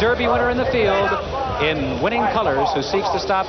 Derby winner in the field in winning colors who seeks to stop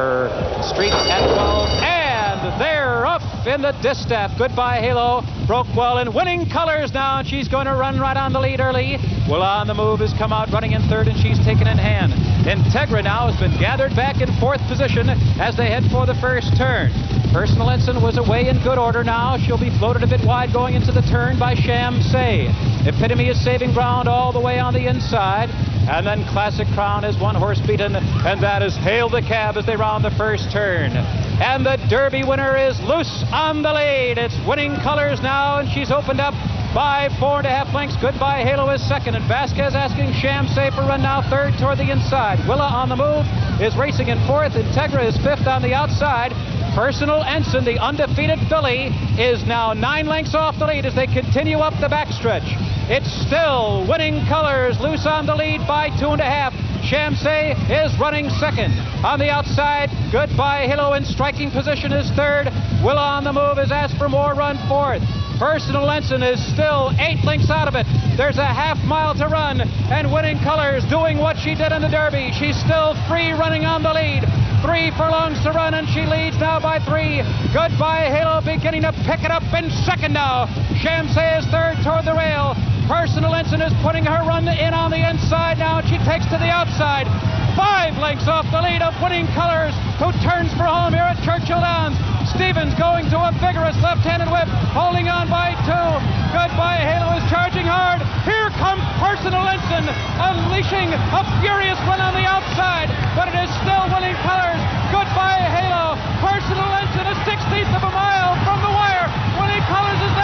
her streak at 12. And they're off in the distaff. Goodbye, Halo. Broke well in winning colors now, and she's going to run right on the lead early. Willa on the move has come out running in third, and she's taken in hand. Integra now has been gathered back in fourth position as they head for the first turn. Personal Ensign was away in good order now. She'll be floated a bit wide going into the turn by Sham Say. Epitome is saving ground all the way on the inside. And then Classic Crown is one horse beaten, and that is Hail the Cab as they round the first turn. And the Derby winner is loose on the lead. It's winning colors now, and she's opened up by four and a half lengths. Goodbye Halo is second, and Vasquez asking Sham Say for run now third toward the inside. Willa on the move is racing in fourth. Integra is fifth on the outside. Personal Ensign, the undefeated filly, is now nine lengths off the lead as they continue up the backstretch. It's still winning colors, loose on the lead by two and a half. Shamsay is running second. On the outside, Goodbye Halo in striking position is third. Willa on the move is asked for more run fourth. Personal Ensign is still eight lengths out of it. There's a half mile to run, and Winning Colors doing what she did in the Derby. She's still free running on the lead. Three furlongs to run, and she leads now by three. Goodbye Halo beginning to pick it up in second now. Shamsay is third toward the rail. Personal Ensign is putting her run in on the inside now, she takes to the outside. Five lengths off the lead of Winning Colors, who turns for home here at Churchill Downs. Stevens going to a vigorous left-handed whip, holding on by two. Goodbye Halo is charging hard. Here comes Personal Ensign, unleashing a furious run on the outside, but it is still Winning Colors. Goodbye Halo. Personal Ensign a 16th of a mile from the wire. Winning Colors is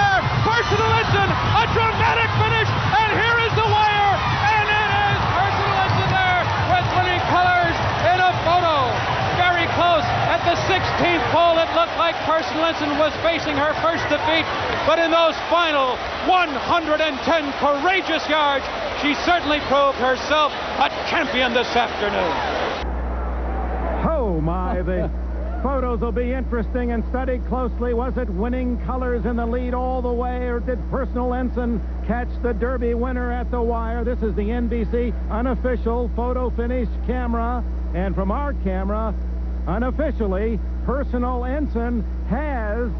there. Personal a dramatic finish, and here is the wire, and it is Personal Ensign there with Winning Colors in a photo. Very close. At the 16th pole, it looked like Personal Ensign was facing her first defeat, but in those final 110 courageous yards, she certainly proved herself a champion this afternoon. Oh my, the photos will be interesting and studied closely. Was it winning colors in the lead all the way, or did Personal Ensign catch the Derby winner at the wire? This is the NBC unofficial photo finish camera, and from our camera, unofficially, Personal Ensign has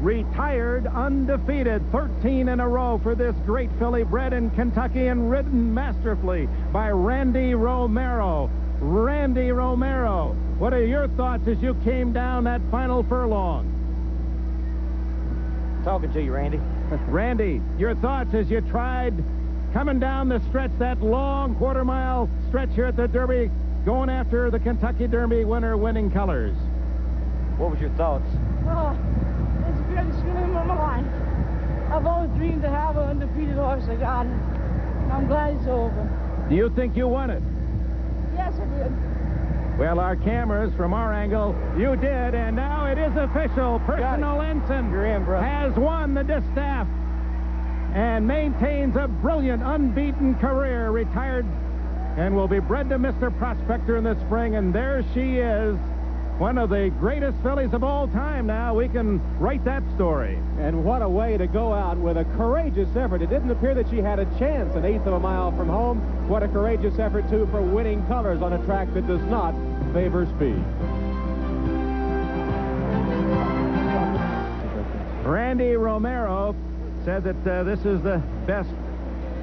retired undefeated 13 in a row for this great filly bred in Kentucky and ridden masterfully by Randy Romero. Randy Romero, what are your thoughts as you came down that final furlong? Talking to you, Randy. Randy, your thoughts as you tried coming down the stretch, that long quarter mile stretch here at the Derby, going after the Kentucky Derby winner, winning colors. What was your thoughts? Oh, it's the greatest feeling of my life. I've always dreamed to have an undefeated horse I got, and I'm glad it's over. Do you think you won it? Yes, I did. Well, our cameras, from our angle, you did, and now it is official. Personal Ensign in, has won the distaff and maintains a brilliant, unbeaten career. Retired and will be bred to Mr. Prospector in the spring, and there she is. One of the greatest fillies of all time now. We can write that story. And what a way to go out with a courageous effort. It didn't appear that she had a chance an eighth of a mile from home. What a courageous effort, too, for winning colors on a track that does not favor speed. Randy Romero said that uh, this is the best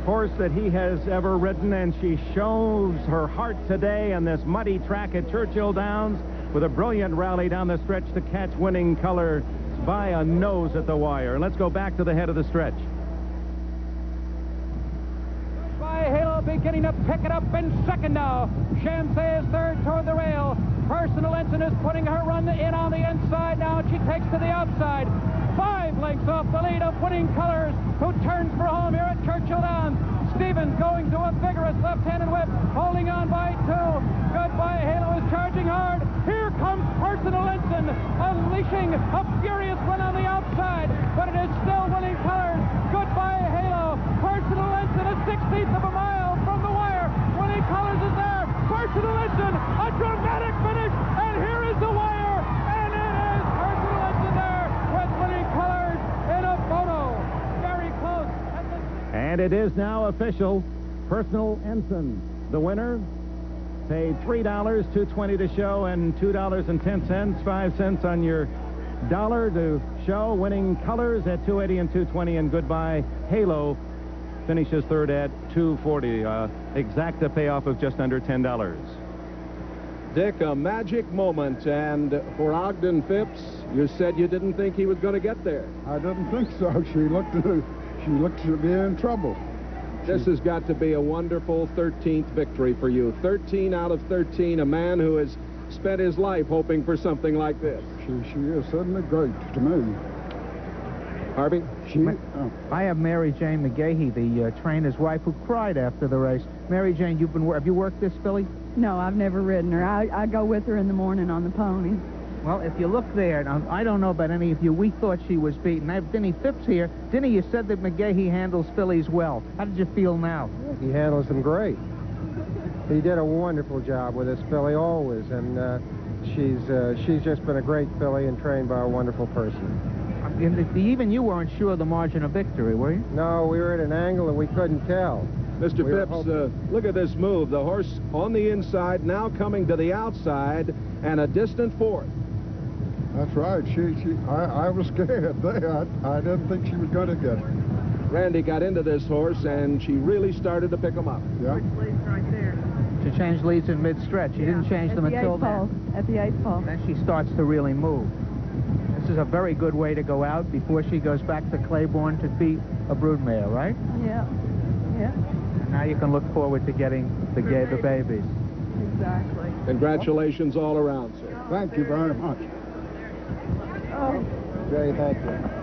horse that he has ever ridden, and she shows her heart today on this muddy track at Churchill Downs with a brilliant rally down the stretch to catch winning color by a nose at the wire. And let's go back to the head of the stretch. By Hill beginning to pick it up in second now. Shamsay is third toward the rail. Personal Ensign is putting her run in on the inside now. She takes to the outside. Five lengths off the lead of winning colors, who turns for home here at Churchill Downs. Stevens going to a vigorous left-handed whip, holding on by two. Goodbye Halo is charging hard. Here comes Personal Ensign, unleashing a furious run on the outside, but it is still winning colors. Goodbye Halo. Personal Ensign a 16th of a mile from the wire. Winning colors is there. Personal Ensign, a dramatic finish, and here is the wire, and it is Personal Ensign there with winning colors in a photo. Very close. at the And it is now official. Personal Ensign the winner, paid $3, $2.20 to show, and $2.10, 5 cents on your dollar to show. Winning colors at 280 and 220, and goodbye Halo finishes third at 240. Uh, exacta payoff of just under $10. Dick, a magic moment, and for Ogden Phipps, you said you didn't think he was going to get there. I didn't think so. She looked she looked to be in trouble. This has got to be a wonderful 13th victory for you. 13 out of 13, a man who has spent his life hoping for something like this. She she is certainly great to me. Harvey? She oh, I have Mary Jane McGaughey, the uh, trainer's wife, who cried after the race. Mary Jane, you've been have you worked this filly? No, I've never ridden her. I, I go with her in the morning on the pony. Well, if you look there, now, I don't know about any of you, we thought she was beaten. I have Dinny Phipps here. Dinny, you said that McGaughey handles fillies well. How did you feel now? He handles them great. He did a wonderful job with this filly always, and uh, she's uh, she's just been a great filly and trained by a wonderful person. And even you weren't sure of the margin of victory, were you? No, we were at an angle and we couldn't tell. Mr. We Phipps, uh, look at this move. The horse on the inside, now coming to the outside, and a distant fourth. That's right. She she I, I was scared. I, I didn't think she was going to get it. Randy got into this horse, and she really started to pick him up. Yeah. She changed leads in mid-stretch. She didn't change At them the until eighth then. pole. At the eighth pole. Then she starts to really move. This is a very good way to go out before she goes back to Claiborne to beat a broodmare, right? Yeah. Yeah. Now you can look forward to getting the, ga- the babies. Exactly. Congratulations all around, sir. Thank you very much. Oh. Jay, thank you.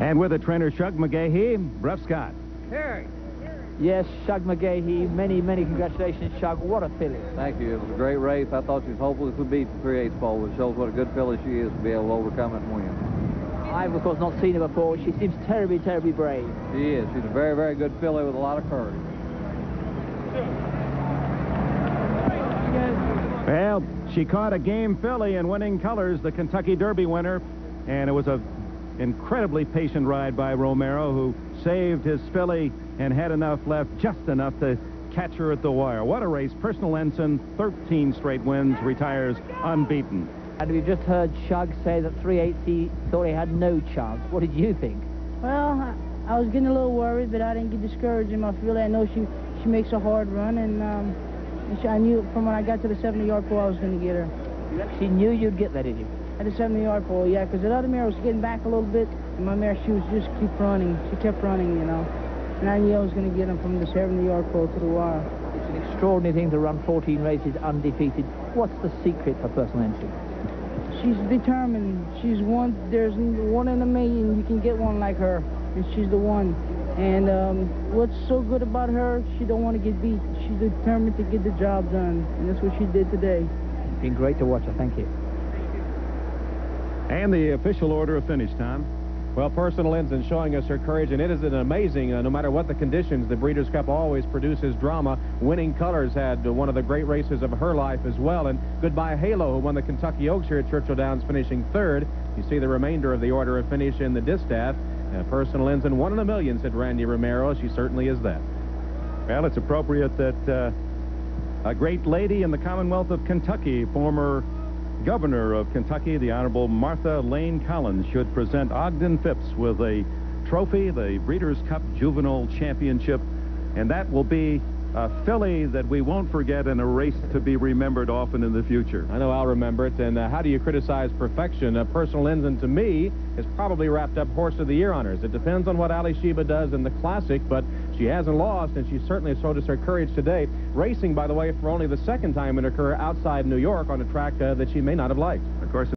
And with the trainer, Shug McGaughey, Brough Scott. Yes, Shug McGaughey, many, many congratulations, Shug. What a filly. Thank you. It was a great race. I thought she was hopeless to beat the 3 8 pole. It shows what a good filly she is to be able to overcome it and win. I've, of course, not seen her before. She seems terribly, terribly brave. She is. She's a very, very good filly with a lot of courage. Well, she caught a game filly in winning colors, the Kentucky Derby winner, and it was a incredibly patient ride by Romero, who saved his filly and had enough left, just enough to catch her at the wire. What a race! Personal ensign, 13 straight wins, retires unbeaten. And we've just heard Shug say that 3 he thought he had no chance. What did you think? Well, I, I was getting a little worried, but I didn't get discouraged in my field. I know she she makes a hard run, and, um, and she, I knew from when I got to the 70-yard pole I was going to get her. You actually knew you'd get there, did you? At the 70-yard pole, yeah, because the other mare was getting back a little bit, and my mare, she was just keep running. She kept running, you know. And I knew I was going to get him from the 70-yard pole to the wire. It's an extraordinary thing to run 14 races undefeated. What's the secret for personal entry? She's determined. She's one. There's one in a million. You can get one like her, and she's the one. And um, what's so good about her? She don't want to get beat. She's determined to get the job done, and that's what she did today. It's been great to watch her. Thank you. And the official order of finish, Tom. Well, Personal Ensign showing us her courage, and it is an amazing, uh, no matter what the conditions, the Breeders' Cup always produces drama. Winning Colors had uh, one of the great races of her life as well, and Goodbye Halo, who won the Kentucky Oaks here at Churchill Downs, finishing third. You see the remainder of the order of finish in the distaff. Uh, Personal Ensign, one in a million, said Randy Romero. She certainly is that. Well, it's appropriate that uh, a great lady in the Commonwealth of Kentucky, former governor of Kentucky, the Honorable Martha Layne Collins, should present Ogden Phipps with a trophy, the Breeders' Cup Juvenile Championship, and that will be a filly that we won't forget and a race to be remembered often in the future. I know I'll remember it. And uh, how do you criticize perfection? A Personal Ensign, to me, is probably wrapped up Horse of the Year honors. It depends on what Alysheba does in the Classic, but she hasn't lost, and she certainly showed us her courage today. Racing, by the way, for only the second time in her career outside New York on a track uh, that she may not have liked. Of course,